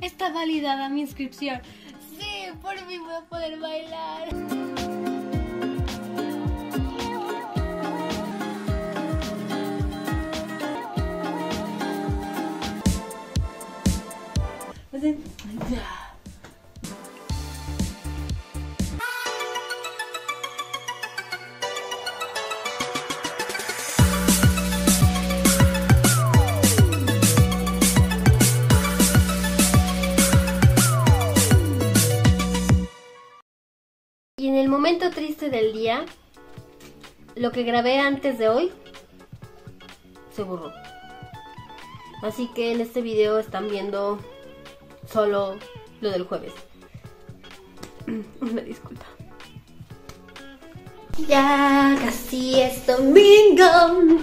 está validada mi inscripción. Sí, por fin voy a poder bailar. En el momento triste del día, lo que grabé antes de hoy se borró. Así que en este video están viendo solo lo del jueves. Una disculpa. Ya casi es domingo.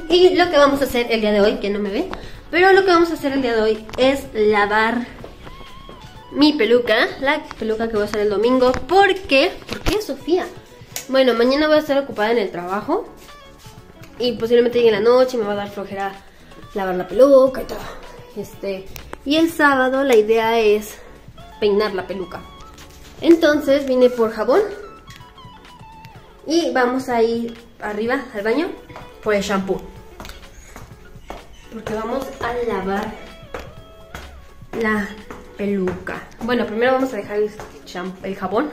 Y lo que vamos a hacer el día de hoy, que no me ve, pero lo que vamos a hacer el día de hoy es lavar mi peluca, la peluca que voy a hacer el domingo. ¿Por qué? ¿Por qué, Sofía? Bueno, mañana voy a estar ocupada en el trabajo. Y posiblemente llegue la noche y me va a dar flojera lavar la peluca y todo. Este, y el sábado la idea es peinar la peluca. Entonces vine por jabón. Y vamos a ir arriba al baño por el shampoo. Porque vamos a lavar la peluca. Bueno, primero vamos a dejar el, jabón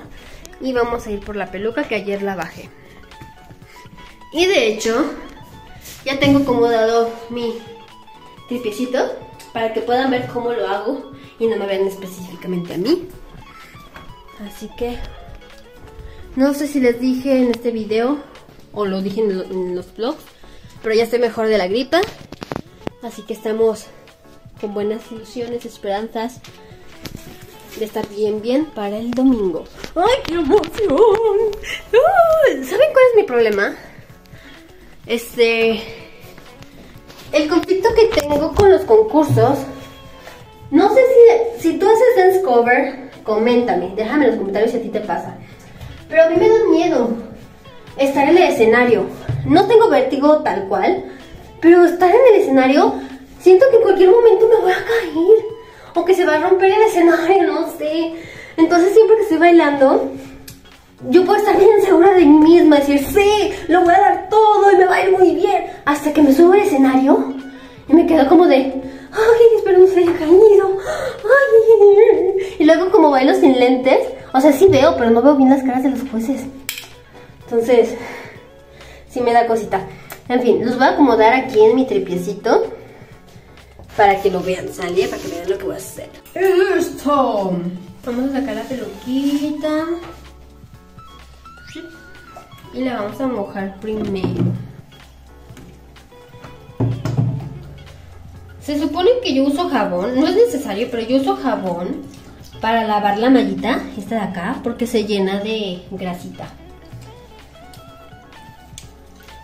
y vamos a ir por la peluca que ayer la bajé. Y de hecho, ya tengo acomodado mi tripiecito para que puedan ver cómo lo hago y no me vean específicamente a mí. Así que no sé si les dije en este video o lo dije en, en los vlogs, pero ya estoy mejor de la gripa. Así que estamos con buenas ilusiones, esperanzas de estar bien, bien para el domingo. ¡Ay, qué emoción! ¿Saben cuál es mi problema? Este... El conflicto que tengo con los concursos... No sé si, si tú haces dance cover, coméntame, déjame en los comentarios si a ti te pasa. Pero a mí me da miedo estar en el escenario. No tengo vértigo tal cual, pero estar en el escenario, siento que en cualquier momento me voy a caer o que se va a romper el escenario, no sé. Entonces siempre que estoy bailando, yo puedo estar bien segura de mí misma, decir, sí, lo voy a dar todo y me va a ir muy bien. Hasta que me subo al escenario y me quedo como de, ay, espero no se haya caído. Ay. Y luego como bailo sin lentes, o sea, sí veo, pero no veo bien las caras de los jueces. Entonces, sí me da cosita. En fin, los voy a acomodar aquí en mi tripiecito para que lo vean, ¿sale? Para que vean lo que voy a hacer. ¡Listo! Vamos a sacar la peluquita. Y la vamos a mojar primero. Se supone que yo uso jabón, no es necesario, pero yo uso jabón para lavar la mallita, esta de acá, porque se llena de grasita.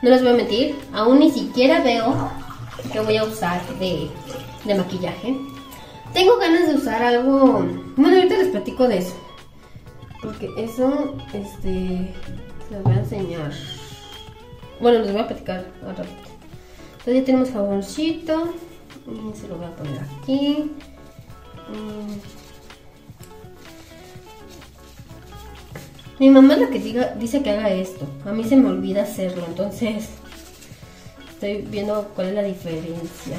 No les voy a mentir, aún ni siquiera veo que voy a usar de, de maquillaje. Tengo ganas de usar algo... Bueno, ahorita les platico de eso. Porque eso, este... Les voy a enseñar. Bueno, les voy a platicar al. Entonces ya tenemos jaboncito. Y se lo voy a poner aquí. Mi mamá la que diga, dice que haga esto. A mí se me olvida hacerlo, entonces estoy viendo cuál es la diferencia.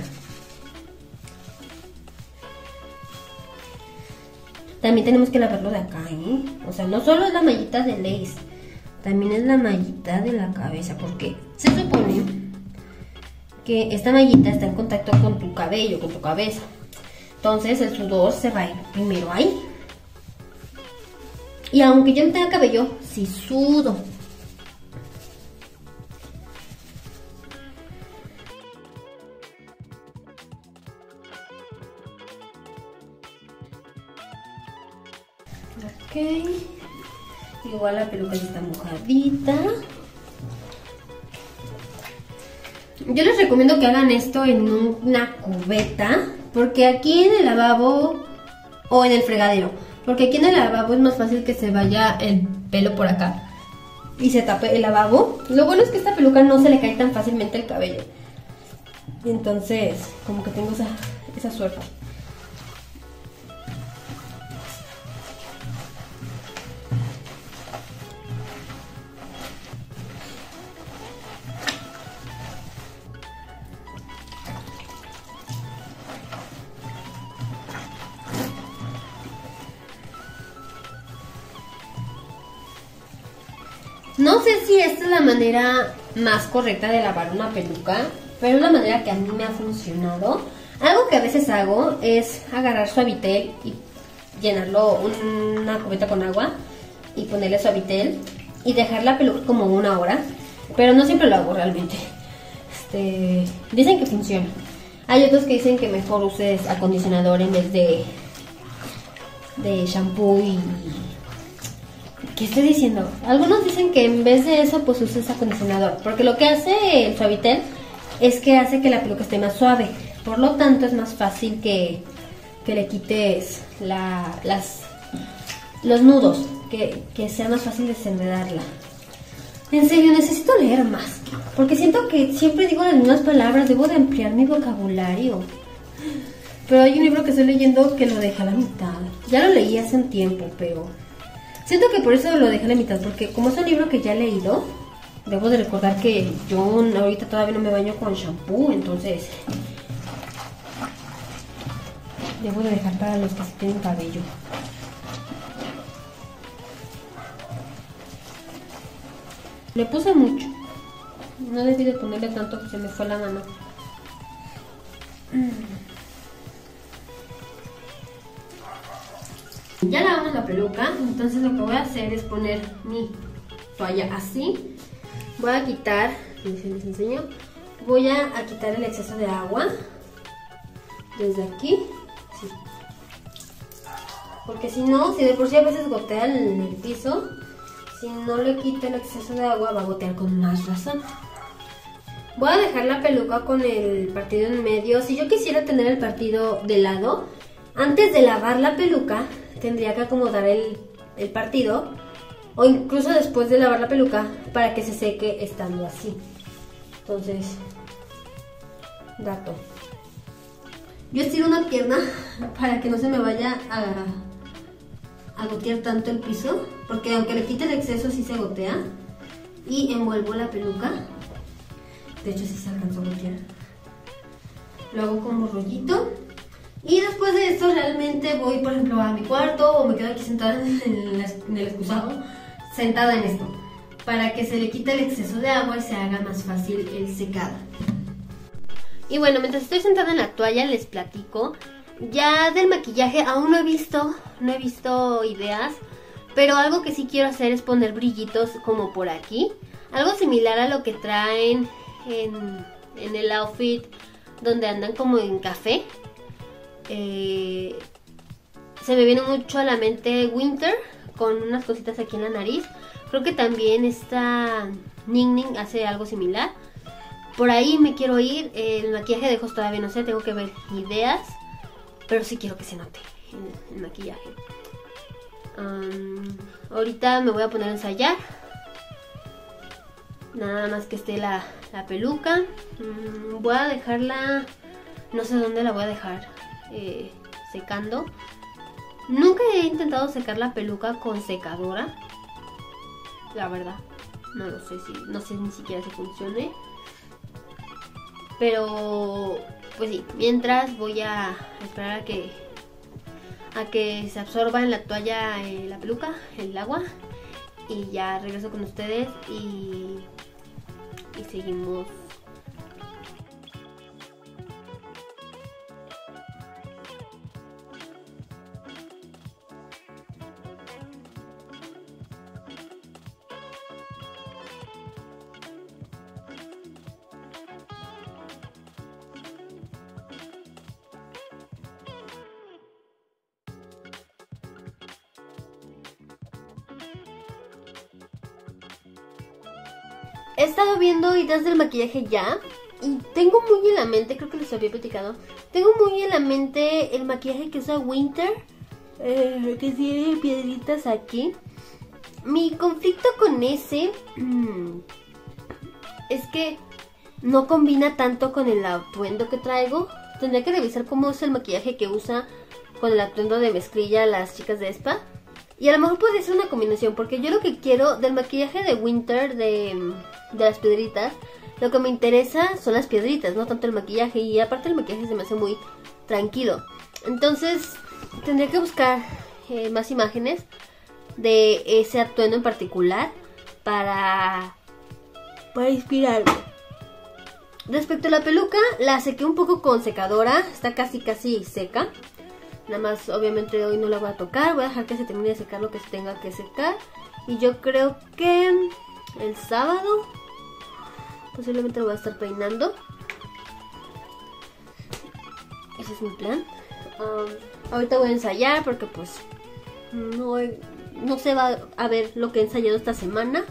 También tenemos que lavarlo de acá, ¿eh? O sea, no solo es la mallita de lace, también es la mallita de la cabeza, porque se supone que esta mallita está en contacto con tu cabello, con tu cabeza. Entonces el sudor se va a ir primero ahí. Y aunque yo no tenga cabello, sí sudo. Ok. Igual la peluca ya está mojadita. Yo les recomiendo que hagan esto en una cubeta. Porque aquí en el lavabo o en el fregadero. Porque aquí en el lavabo es más fácil que se vaya el pelo por acá. Y se tape el lavabo. Lo bueno es que esta peluca no se le cae tan fácilmente el cabello. Entonces, como que tengo esa suerte. No sé si esta es la manera más correcta de lavar una peluca, pero es la manera que a mí me ha funcionado. Algo que a veces hago es agarrar suavitel y llenarlo una cubeta con agua y ponerle suavitel y dejar la peluca como una hora, pero no siempre lo hago realmente. Este, dicen que funciona. Hay otros que dicen que mejor uses acondicionador en vez de de shampoo y ¿Qué estoy diciendo? Algunos dicen que en vez de eso pues uses acondicionador, porque lo que hace el suavitel es que hace que la peluca esté más suave. Por lo tanto es más fácil que, que le quites la, las, los nudos, que, que sea más fácil desenredarla. En serio, necesito leer más, porque siento que siempre digo las mismas palabras, debo de ampliar mi vocabulario. Pero hay un libro que estoy leyendo que lo deja a la mitad. Ya lo leí hace un tiempo, pero siento que por eso lo dejé a la mitad, porque como es un libro que ya he leído, debo de recordar que yo ahorita todavía no me baño con shampoo, entonces debo de dejar para los que sí tienen cabello. Le puse mucho. No debí de ponerle tanto que se me fue la mano. Ya lavamos la peluca, entonces lo que voy a hacer es poner mi toalla así. Voy a quitar, les, enseño, voy a, quitar el exceso de agua desde aquí. Porque si no, si de por sí a veces gotea en el piso, si no le quito el exceso de agua va a gotear con más razón. Voy a dejar la peluca con el partido en medio. Si yo quisiera tener el partido de lado, antes de lavar la peluca, tendría que acomodar el, el partido o incluso después de lavar la peluca para que se seque estando así. Entonces, dato. Yo estiro una pierna para que no se me vaya a, gotear tanto el piso, porque aunque le quite el exceso sí se gotea. Y envuelvo la peluca. De hecho sí se alcanzó a gotear. Lo hago como rollito y después de esto realmente voy, por ejemplo, a mi cuarto o me quedo aquí sentada en el, excusado, sentada en esto, para que se le quite el exceso de agua y se haga más fácil el secado. Y bueno, mientras estoy sentada en la toalla les platico. Ya del maquillaje aún no he visto, no he visto ideas, pero algo que sí quiero hacer es poner brillitos como por aquí. Algo similar a lo que traen en, en el outfit donde andan como en café eh, se me viene mucho a la mente Winter con unas cositas aquí en la nariz. Creo que también esta Ning Ning hace algo similar. Por ahí me quiero ir. El maquillaje de ojos todavía no sé, tengo que ver ideas. Pero sí quiero que se note el, maquillaje. ahorita me voy a poner a ensayar. Nada más que esté la, peluca. Mm, voy a dejarla... No sé dónde la voy a dejar. Eh, secando. Nunca he intentado secar la peluca con secadora. La verdad. No lo sé si. No sé ni siquiera si funcione. Pero. Pues sí. Mientras voy a esperar a que. A que se absorba en la toalla eh, la peluca, el agua. Y ya regreso con ustedes y. Y seguimos He estado viendo ideas del maquillaje ya y tengo muy en la mente, creo que les había platicado, tengo muy en la mente el maquillaje que usa Winter, eh, que tiene piedritas aquí. Mi conflicto con ese es que no combina tanto con el atuendo que traigo. Tendría que revisar cómo es el maquillaje que usa con el atuendo de mezclilla las chicas de spa. Y a lo mejor puede ser una combinación, porque yo lo que quiero del maquillaje de Winter de de las piedritas, lo que me interesa son las piedritas, no tanto el maquillaje. Y aparte el maquillaje se me hace muy tranquilo. Entonces tendría que buscar eh, más imágenes de ese atuendo en particular para, para inspirarme. Respecto a la peluca, la sequé un poco con secadora, está casi casi seca. Nada más, obviamente hoy no la voy a tocar, voy a dejar que se termine de secar lo que se tenga que secar. Y yo creo que el sábado posiblemente lo voy a estar peinando. Ese es mi plan. Um, ahorita voy a ensayar porque pues no, no se va a ver lo que he ensayado esta semana.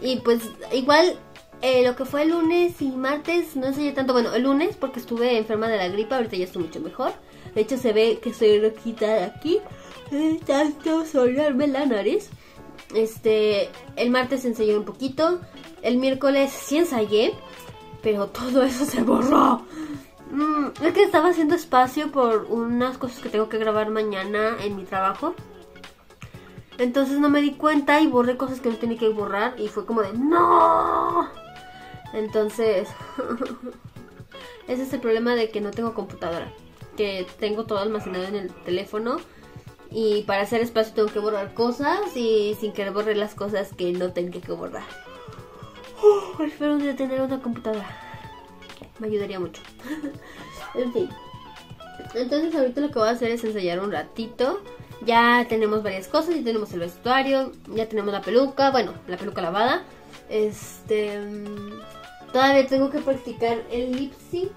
Y pues igual eh, lo que fue el lunes y martes no ensayé tanto. Bueno, el lunes porque estuve enferma de la gripa, ahorita ya estoy mucho mejor. De hecho se ve que estoy roquita de aquí. Tanto solarme la nariz. Este, el martes ensayé un poquito. El miércoles sí ensayé. Pero todo eso se borró. Mm, es que estaba haciendo espacio por unas cosas que tengo que grabar mañana en mi trabajo. Entonces no me di cuenta y borré cosas que no tenía que borrar. Y fue como de ¡No! Entonces, ese es el problema de que no tengo computadora. Que tengo todo almacenado en el teléfono. Y para hacer espacio tengo que borrar cosas. Y sin querer borrar las cosas que no tengo que borrar. espero un día tener una computadora. Me ayudaría mucho. en fin. Entonces ahorita lo que voy a hacer es ensayar un ratito. Ya tenemos varias cosas, ya tenemos el vestuario, ya tenemos la peluca, bueno, la peluca lavada. Este Todavía tengo que practicar el lip sync.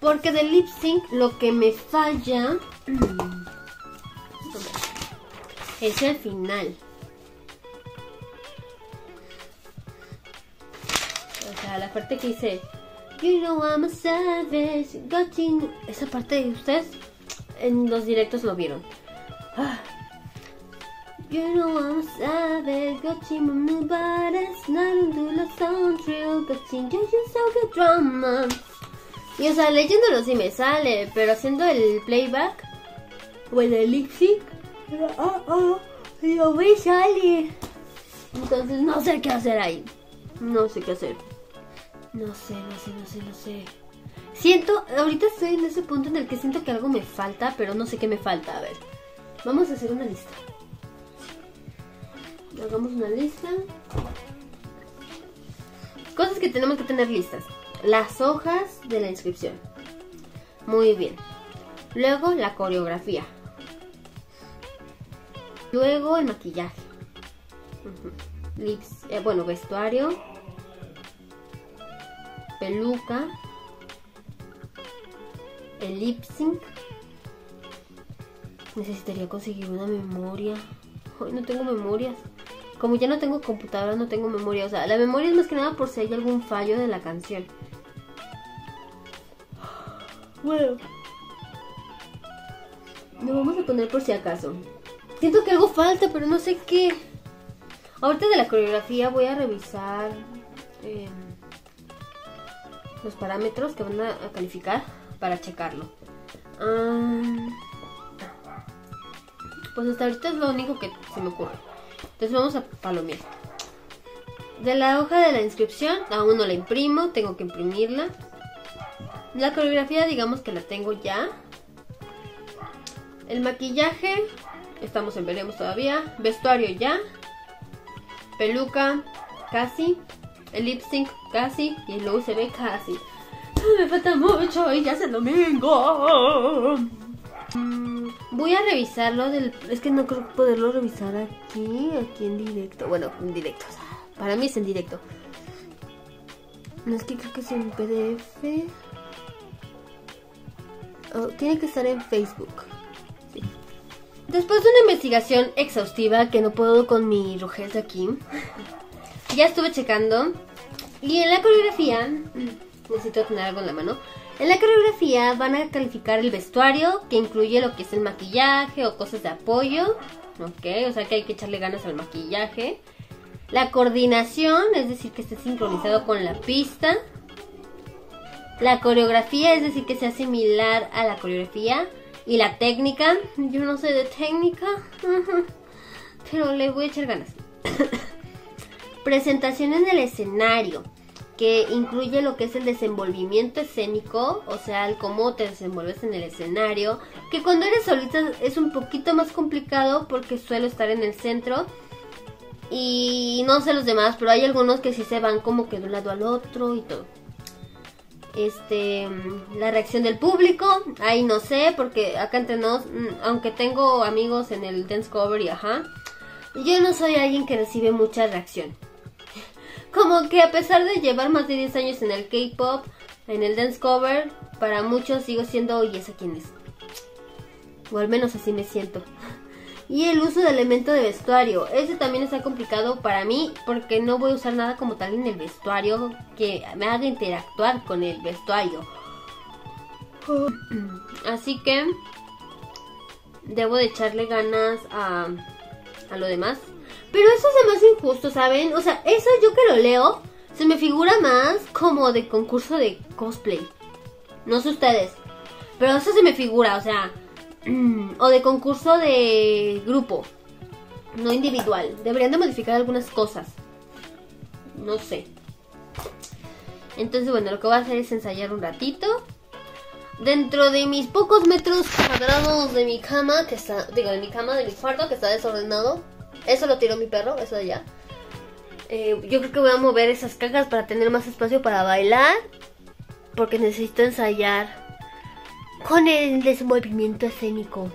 Porque del lip sync lo que me falla es el final. O sea, la parte que dice You know I'm a savage, Esa parte, ustedes en los directos lo vieron. Ah. You know I'm savage, got you my bares, do la sound got you just drama. Y o sea, leyéndolo sí me sale, pero haciendo el playback o el sync, oh, oh, no me sale. Entonces no sé qué hacer ahí. No sé qué hacer. No sé, no sé, no sé, no sé. Siento, ahorita estoy en ese punto en el que siento que algo me falta, pero no sé qué me falta. A ver, vamos a hacer una lista. Hagamos una lista. Cosas que tenemos que tener listas. Las hojas de la inscripción. Muy bien. Luego la coreografía. Luego el maquillaje. Lips, eh, bueno, vestuario. Peluca. El lip sync. Necesitaría conseguir una memoria. Hoy no tengo memorias como ya no tengo computadora, no tengo memoria. O sea, la memoria es más que nada por si hay algún fallo de la canción. Bueno. Lo vamos a poner por si acaso. Siento que algo falta, pero no sé qué. Ahorita de la coreografía voy a revisar em, los parámetros que van a, calificar para checarlo. pues hasta ahorita es lo único que se me ocurre. Entonces vamos a palomear. De la hoja de la inscripción, aún no la imprimo, tengo que imprimirla. La coreografía digamos que la tengo ya. El maquillaje, estamos en veremos todavía. Vestuario ya. Peluca, casi. El lip sync, casi. Y el ve casi. me falta mucho y ya es el domingo. Mm, voy a revisarlo del... Es que no creo poderlo revisar aquí, aquí en directo. Bueno, en directo. para mí es en directo. No es que creo que es en PDF. Oh, tiene que estar en Facebook. Después de una investigación exhaustiva que no puedo con mi rojez de aquí, ya estuve checando. Y en la coreografía, necesito tener algo en la mano. En la coreografía van a calificar el vestuario, que incluye lo que es el maquillaje o cosas de apoyo. Ok, o sea que hay que echarle ganas al maquillaje. La coordinación, es decir, que esté sincronizado con la pista. La coreografía, es decir, que sea similar a la coreografía. Y la técnica, yo no sé de técnica, pero le voy a echar ganas. Presentación en el escenario que incluye lo que es el desenvolvimiento escénico, o sea, el cómo te desenvuelves en el escenario, que cuando eres solita es un poquito más complicado porque suelo estar en el centro Y no sé los demás, pero hay algunos que sí se van como que de un lado al otro y todo. Este, la reacción del público, ahí no sé, porque acá entre nos, mm, aunque tengo amigos en el dance cover y ajá, yo no soy alguien que recibe mucha reacción. Como que a pesar de llevar más de 10 años en el K-pop, en el dance cover, para muchos sigo siendo, oye, ¿esa quién es? O al menos así me siento. Y el uso de elemento de vestuario. Ese también está complicado para mí porque no voy a usar nada como tal en el vestuario que me haga interactuar con el vestuario. Así que debo de echarle ganas a, a lo demás. Pero eso es más injusto, ¿saben? O sea, eso yo que lo leo, se me figura más como de concurso de cosplay. No sé ustedes. Pero eso se me figura, o sea, o de concurso de grupo, no individual. Deberían de modificar algunas cosas. No sé. Entonces, bueno, lo que voy a hacer es ensayar un ratito. Dentro de mis pocos metros cuadrados de mi cama, que está, digo, de mi cama, de mi cuarto, que está desordenado. Eso lo tiró mi perro, eso de allá. Eh, yo creo que voy a mover esas cajas para tener más espacio para bailar. Porque necesito ensayar con el desenvolvimiento escénico.